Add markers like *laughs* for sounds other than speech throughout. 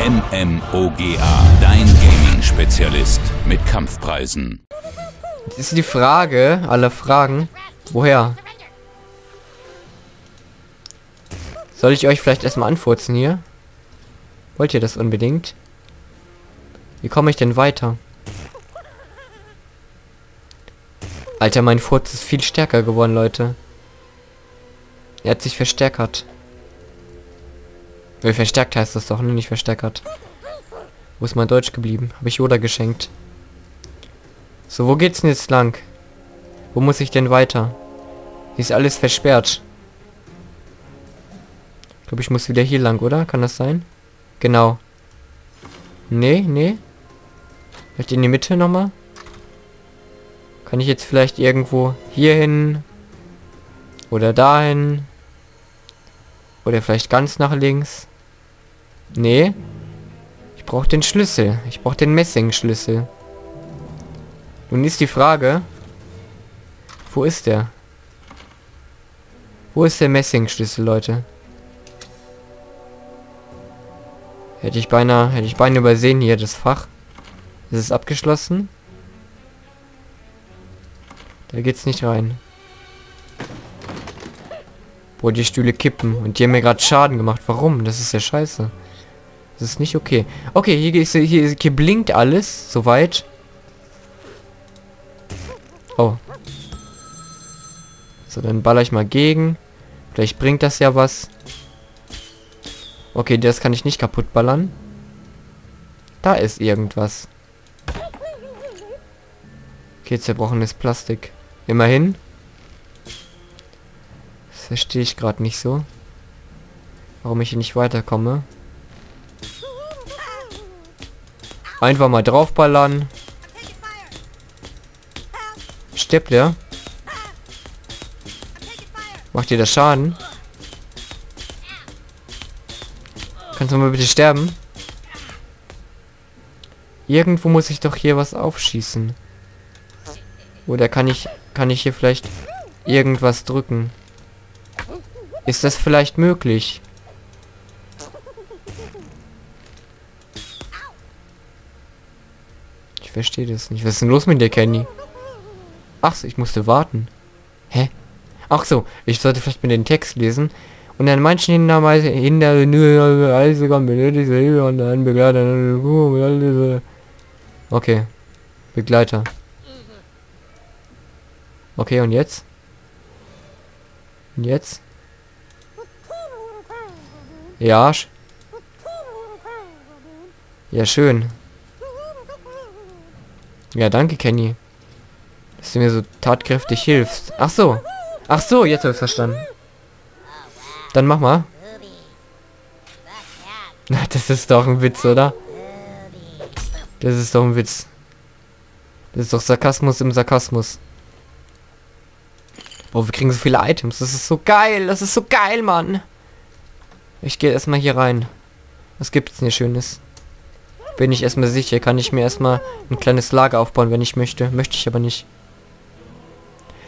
MMOGA, dein Gaming-Spezialist mit Kampfpreisen. Jetzt ist die Frage, alle Fragen, woher? Soll ich euch vielleicht erstmal anfurzen hier? Wollt ihr das unbedingt? Wie komme ich denn weiter? Alter, mein Furz ist viel stärker geworden, Leute. Er hat sich verstärkert. Weil verstärkt heißt das doch, ne? nicht verstärkert. Wo ist mein Deutsch geblieben? Habe ich Yoda geschenkt. So, wo geht's denn jetzt lang? Wo muss ich denn weiter? Hier ist alles versperrt. Ich glaube, ich muss wieder hier lang, oder? Kann das sein? Genau. Nee, nee. Vielleicht in die Mitte nochmal? Kann ich jetzt vielleicht irgendwo hier hin? Oder dahin? Oder vielleicht ganz nach links? Nee. Ich brauche den Schlüssel. Ich brauche den Messing-Schlüssel. Nun ist die Frage... Wo ist der? Wo ist der Messing-Schlüssel, Leute? Hätte ich beinahe, hätte ich beinahe übersehen hier das Fach. Ist es abgeschlossen? Da geht's nicht rein. Boah, die Stühle kippen. Und die haben mir gerade Schaden gemacht. Warum? Das ist ja scheiße. Das ist nicht okay. Okay, hier, ist, hier, hier blinkt alles. Soweit. Oh. So, dann baller ich mal gegen. Vielleicht bringt das ja was. Okay, das kann ich nicht kaputt ballern. Da ist irgendwas. Okay, zerbrochenes Plastik. Immerhin. Das verstehe ich gerade nicht so. Warum ich hier nicht weiterkomme. Einfach mal draufballern. Stirbt der? Macht dir das Schaden? Kannst du mal bitte sterben? Irgendwo muss ich doch hier was aufschießen. Oder kann ich, kann ich hier vielleicht irgendwas drücken? Ist das vielleicht möglich? Verstehe das nicht. Was ist denn los mit dir, Kenny? Ach so, ich musste warten. Hä? Ach so, ich sollte vielleicht mit den Text lesen. Und an manchen Hinderweise hinter nur also kommt benötigt Hilfe und dann Begleiter. Okay. Begleiter. Okay, und jetzt? Und jetzt? Ja. Ja, schön. Ja, danke, Kenny. Dass du mir so tatkräftig hilfst. Ach so. Ach so, jetzt habe ich verstanden. Dann mach mal. Na, das ist doch ein Witz, oder? Das ist doch ein Witz. Das ist doch Sarkasmus im Sarkasmus. Oh, wir kriegen so viele Items. Das ist so geil. Das ist so geil, Mann. Ich gehe erstmal hier rein. Was gibt es denn hier Schönes? Bin ich erstmal sicher, kann ich mir erstmal ein kleines Lager aufbauen, wenn ich möchte. Möchte ich aber nicht.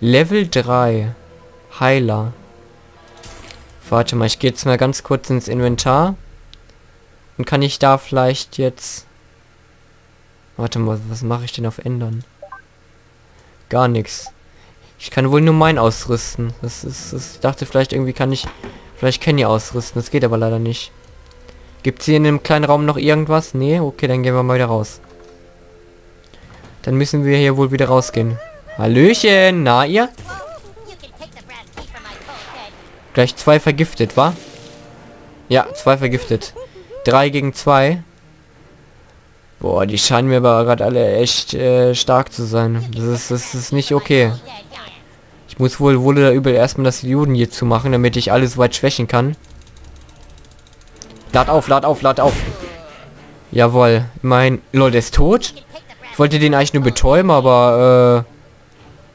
Level 3. Heiler. Warte mal, ich gehe jetzt mal ganz kurz ins Inventar. Und kann ich da vielleicht jetzt... Warte mal, was mache ich denn auf ändern? Gar nichts. Ich kann wohl nur mein ausrüsten. Das ist, das, ich dachte vielleicht irgendwie kann ich vielleicht Kenny ausrüsten. Das geht aber leider nicht. Gibt es hier in dem kleinen Raum noch irgendwas? Nee, okay, dann gehen wir mal wieder raus. Dann müssen wir hier wohl wieder rausgehen. Hallöchen, na ihr? Gleich zwei vergiftet, wa? Ja, zwei vergiftet. Drei gegen zwei. Boah, die scheinen mir aber gerade alle echt äh, stark zu sein. Das ist, das ist nicht okay. Ich muss wohl wohl oder übel erstmal das Juden hier zu machen, damit ich alles weit schwächen kann. Lad auf, lad auf, lad auf. Jawohl. Mein... Lol, der ist tot? Ich wollte den eigentlich nur betäuben, aber...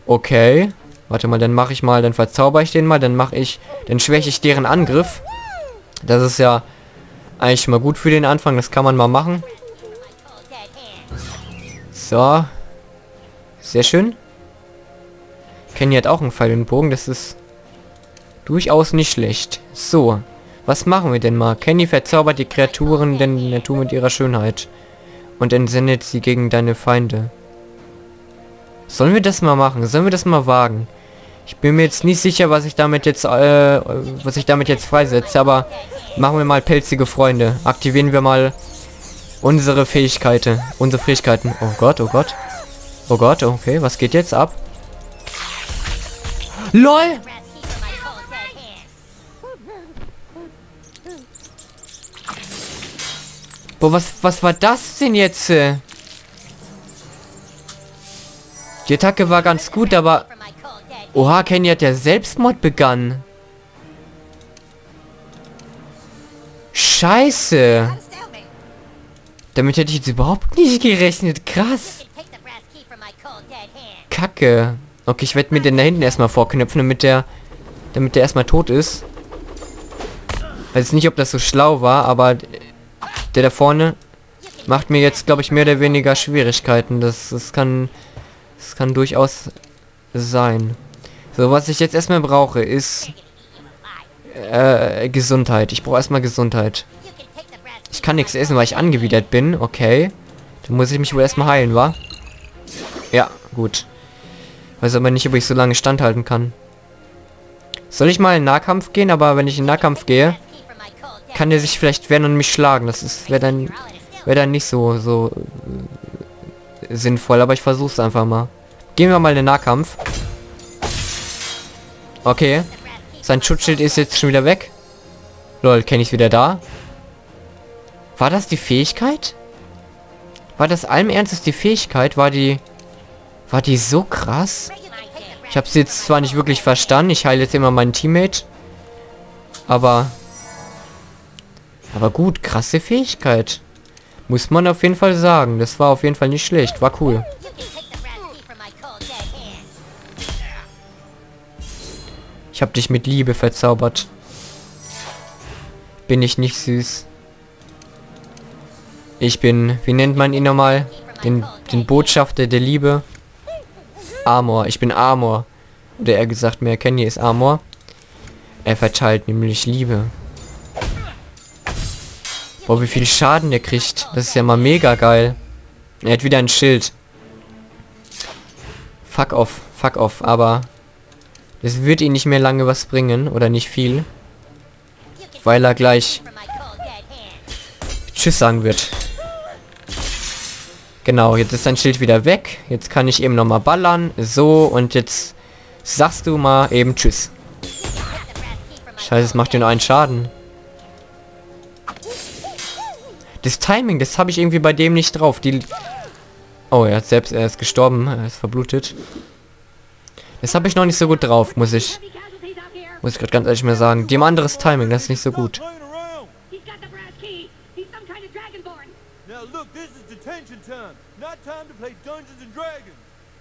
Äh, okay. Warte mal, dann mache ich mal, dann verzauber ich den mal, dann mache ich, dann schwäche ich deren Angriff. Das ist ja eigentlich mal gut für den Anfang, das kann man mal machen. So. Sehr schön. Kenny hat auch einen Pfeil und Bogen, das ist durchaus nicht schlecht. So. Was machen wir denn mal? Kenny verzaubert die Kreaturen der Natur mit ihrer Schönheit und entsendet sie gegen deine Feinde. Sollen wir das mal machen? Sollen wir das mal wagen? Ich bin mir jetzt nicht sicher, was ich damit jetzt, äh, was ich damit jetzt freisetze, aber machen wir mal pelzige Freunde. Aktivieren wir mal unsere Fähigkeiten. Unsere Fähigkeiten. Oh Gott, oh Gott. Oh Gott, okay, was geht jetzt ab? LOL! Boah, was, was war das denn jetzt? Die Attacke war ganz gut, aber... Oha, Kenny hat ja Selbstmord begangen. Scheiße. Damit hätte ich jetzt überhaupt nicht gerechnet. Krass. Kacke. Okay, ich werde mir den da hinten erstmal vorknöpfen, damit der... Damit der erstmal tot ist. Weiß nicht, ob das so schlau war, aber... Der da vorne macht mir jetzt, glaube ich, mehr oder weniger Schwierigkeiten. Das, das kann... Das kann durchaus sein. So, was ich jetzt erstmal brauche, ist äh, Gesundheit. Ich brauche erstmal Gesundheit. Ich kann nichts essen, weil ich angewidert bin. Okay. Dann muss ich mich wohl erstmal heilen, wa? Ja, gut. Weiß aber nicht, ob ich so lange standhalten kann. Soll ich mal in Nahkampf gehen? Aber wenn ich in Nahkampf gehe, kann der sich vielleicht werden und mich schlagen. Das ist wäre dann wäre dann nicht so so äh, sinnvoll. Aber ich versuche es einfach mal. Gehen wir mal in den Nahkampf. Okay. Sein Schutzschild ist jetzt schon wieder weg. Lol, kenne ich wieder da. War das die Fähigkeit? War das allem Ernstes die Fähigkeit? War die... War die so krass? Ich habe sie jetzt zwar nicht wirklich verstanden. Ich heile jetzt immer meinen Teammate. Aber... Aber gut, krasse Fähigkeit. Muss man auf jeden Fall sagen. Das war auf jeden Fall nicht schlecht. War cool. Ich habe dich mit Liebe verzaubert. Bin ich nicht süß? Ich bin, wie nennt man ihn nochmal? Den, den Botschafter der Liebe. Amor. Ich bin Amor. Oder er gesagt, mehr Kenny ist Amor. Er verteilt nämlich Liebe. Boah, wie viel Schaden der kriegt. Das ist ja mal mega geil. Er hat wieder ein Schild. Fuck off. Fuck off. Aber es wird ihn nicht mehr lange was bringen, oder nicht viel. Weil er gleich Tschüss sagen wird. Genau, jetzt ist sein Schild wieder weg. Jetzt kann ich eben nochmal ballern. So, und jetzt sagst du mal eben Tschüss. Scheiße, es macht dir nur einen Schaden. Das Timing, das habe ich irgendwie bei dem nicht drauf. Die... Oh, er hat selbst, er ist gestorben, er ist verblutet. Das habe ich noch nicht so gut drauf, muss ich. Muss ich gerade ganz ehrlich mal sagen. Dem anderes Timing, das ist nicht so gut.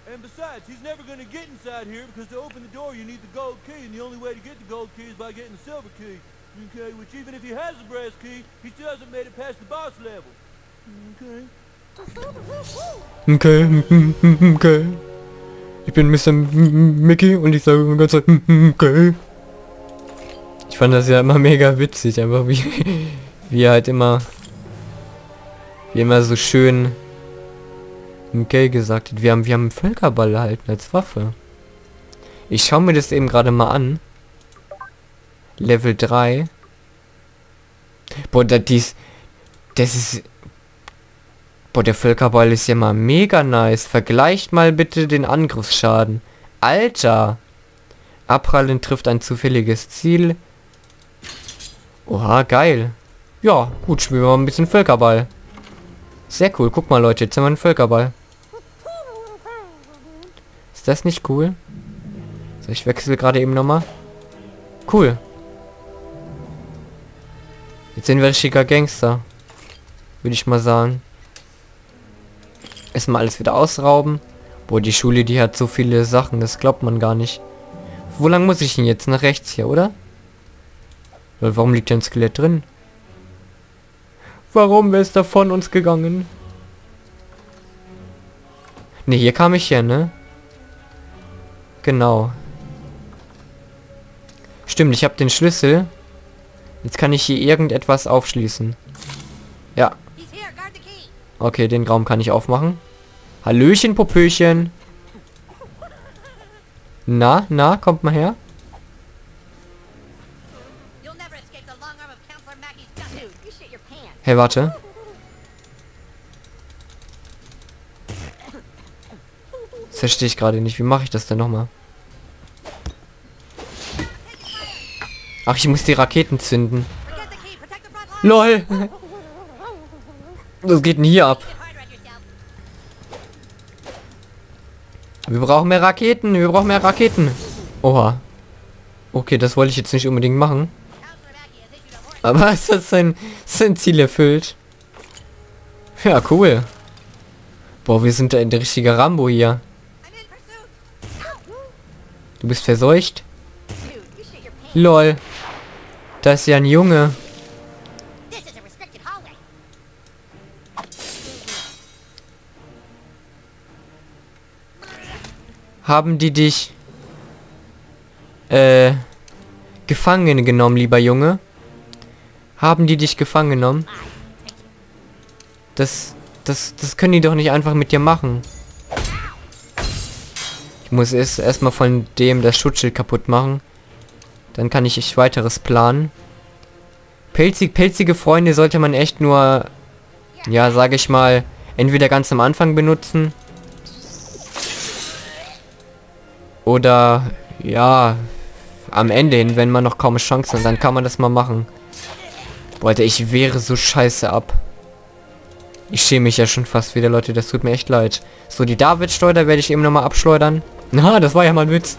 And besides, he's never going get inside here because to open the door you need the gold key, and the only way to get the gold key is by getting the silver key. Okay, which even if he has the brass key, he still hasn't made it past the boss level. Okay. Okay, okay. Ich bin Mr. Mickey und ich sage die ganze Zeit, okay. Ich fand das ja immer mega witzig, einfach wie, wie er halt immer, wie immer so schön okay gesagt hat. Wir haben, wir haben einen Völkerball erhalten als Waffe. Ich schaue mir das eben gerade mal an. Level 3. Boah, das, dies, das ist Boah, der Völkerball ist ja mal mega nice. Vergleicht mal bitte den Angriffsschaden. Alter! Abprallen trifft ein zufälliges Ziel. Oha, geil. Ja, gut, spielen wir mal ein bisschen Völkerball. Sehr cool. Guck mal, Leute, jetzt haben wir einen Völkerball. Ist das nicht cool? So, ich wechsle gerade eben nochmal. Cool. Jetzt sind wir richtiger Gangster. Würde ich mal sagen. Erstmal alles wieder ausrauben. Boah, die Schule, die hat so viele Sachen, das glaubt man gar nicht. Wo lang muss ich denn jetzt? Nach rechts hier, oder? Warum liegt hier ein Skelett drin? Warum ist da von uns gegangen? Ne, hier kam ich her, ne? Genau. Stimmt, ich habe den Schlüssel. Jetzt kann ich hier irgendetwas aufschließen. Ja. Okay, den Raum kann ich aufmachen. Hallöchen, Popöchen. Na, na, kommt mal her. Hey, warte. Das verstehe ich gerade nicht. Wie mache ich das denn nochmal? Ach, ich muss die Raketen zünden. LOL. Was geht denn hier ab? Wir brauchen mehr Raketen. Wir brauchen mehr Raketen. Oha. Okay, das wollte ich jetzt nicht unbedingt machen. Aber *laughs* ist das sein, sein Ziel erfüllt? Ja, cool. Boah, wir sind ein richtiger Rambo hier. I'm in pursuit. Du bist verseucht? Lol. Da ist ja ein Junge. Haben die dich äh gefangen genommen, lieber Junge? Haben die dich gefangen genommen? Das das das können die doch nicht einfach mit dir machen. Ich muss erst erstmal von dem das Schutzschild kaputt machen. Dann kann ich weiteres planen. Pelzig, pelzige Freunde sollte man echt nur, ja, sage ich mal, entweder ganz am Anfang benutzen. Oder, ja, am Ende hin, wenn man noch kaum Chancen hat, dann kann man das mal machen. Alter, ich wäre so scheiße ab. Ich schäme mich ja schon fast wieder, Leute, das tut mir echt leid. So, die David-Schleuder werde ich eben nochmal abschleudern. Na, das war ja mal ein Witz.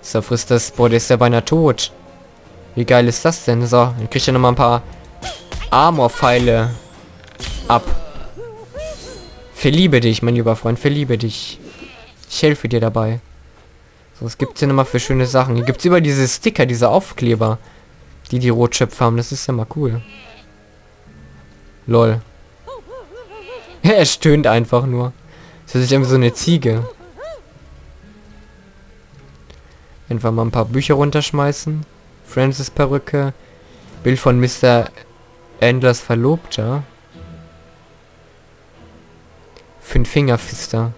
So, frisst das. Boah, der ist ja beinahe tot. Wie geil ist das denn? So, dann kriegt er nochmal ein paar Armor-Pfeile ab. Verliebe dich, mein lieber Freund, verliebe dich. Ich helfe dir dabei. So, was gibt's hier nochmal für schöne Sachen? Hier gibt's über diese Sticker, diese Aufkleber, die die Rotschöpfe haben. Das ist ja mal cool. Lol. *laughs* er stöhnt einfach nur. Das ist irgendwie so eine Ziege. Einfach mal ein paar Bücher runterschmeißen. Francis Perücke. Bild von Mr. Endlers Verlobter. Fünf Fingerfister.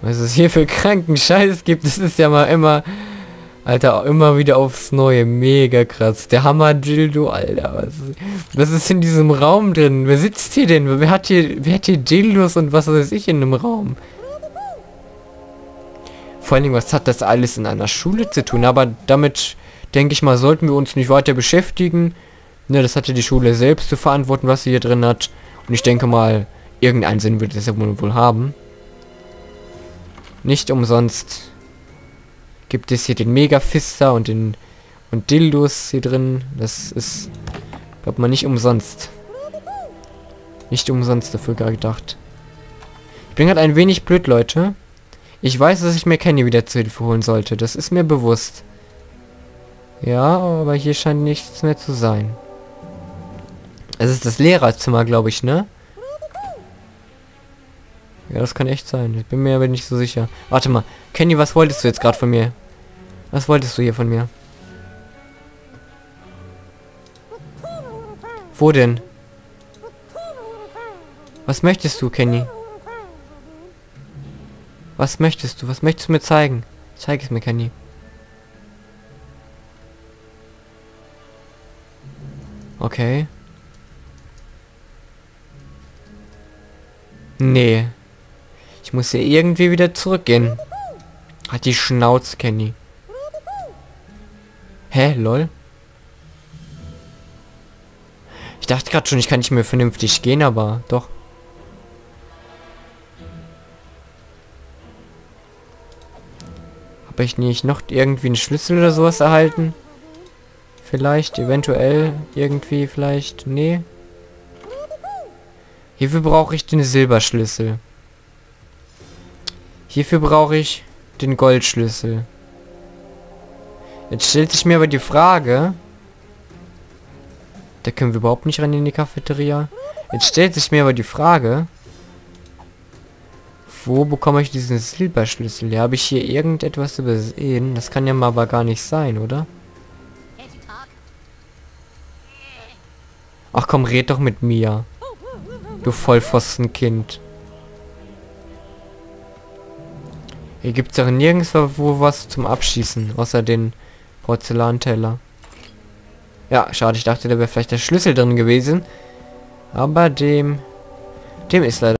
Was es hier für kranken Scheiß gibt, das ist ja mal immer... Alter, immer wieder aufs Neue. Mega krass. Der Hammer-Dildo, Alter. Was, was ist in diesem Raum drin? Wer sitzt hier denn? Wer hat hier, wer hat hier Dildos und was weiß ich in einem Raum? Vor allen Dingen, was hat das alles in einer Schule zu tun? Aber damit, denke ich mal, sollten wir uns nicht weiter beschäftigen. Ne, das hatte die Schule selbst zu verantworten, was sie hier drin hat. Und ich denke mal, irgendeinen Sinn wird es ja wohl, haben. Nicht umsonst gibt es hier den Megafister und den und Dildos hier drin. Das ist, glaubt man, nicht umsonst. Nicht umsonst dafür gedacht. Ich bin gerade ein wenig blöd, Leute. Ich weiß, dass ich mir Kenny wieder zu Hilfe holen sollte. Das ist mir bewusst. Ja, aber hier scheint nichts mehr zu sein. Es ist das Lehrerzimmer, glaube ich, ne? Ja, das kann echt sein. Ich bin mir aber nicht so sicher. Warte mal. Kenny, was wolltest du jetzt gerade von mir? Was wolltest du hier von mir? Wo denn? Was möchtest du, Kenny? Was möchtest du? Was möchtest du mir zeigen? Zeig es mir, Kenny. Okay. Nee. Ich muss hier irgendwie wieder zurückgehen. Hat die Schnauze, Kenny. Hä, lol? Ich dachte gerade schon, ich kann nicht mehr vernünftig gehen, aber doch. Habe ich nicht noch irgendwie einen Schlüssel oder sowas erhalten? Vielleicht, eventuell, irgendwie, vielleicht, nee. Hierfür brauche ich den Silberschlüssel. Hierfür brauche ich den Goldschlüssel. Jetzt stellt sich mir aber die Frage... Da können wir überhaupt nicht rein in die Cafeteria. Jetzt stellt sich mir aber die Frage... Wo bekomme ich diesen Silberschlüssel? Ja, habe ich hier irgendetwas übersehen? Das kann ja mal aber gar nicht sein, oder? Ach komm, red doch mit mir. Du Vollpfostenkind. Hier gibt es doch nirgendwo was zum Abschießen, außer den Porzellanteller. Ja, schade, ich dachte, da wäre vielleicht der Schlüssel drin gewesen. Aber dem... Dem ist leider...